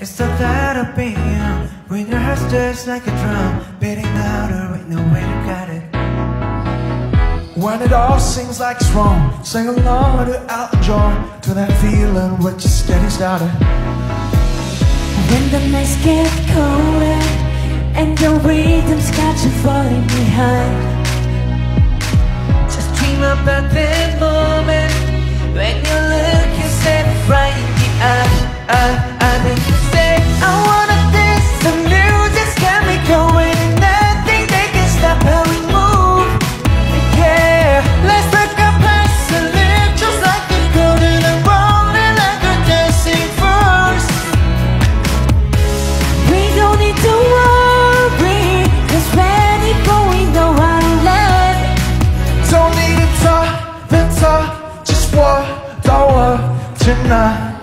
It's the thought of being When your heart stirs like a drum Beating louder with no way to cut it. When it all seems like it's wrong Sing along to Elton John To that feeling which is steady started When the nights get colder And the rhythm's got you falling behind Just dream about that tonight.